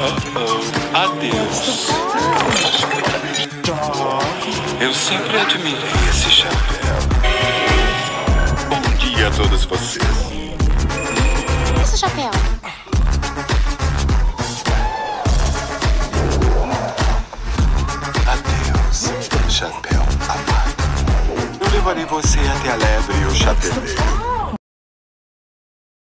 Oh, oh, Adeus. Eu sempre admirei esse chapéu. Bom dia a todos vocês. Esse chapéu. Adeus, chapéu amado. Eu levarei você até a lebre e o chapeleiro.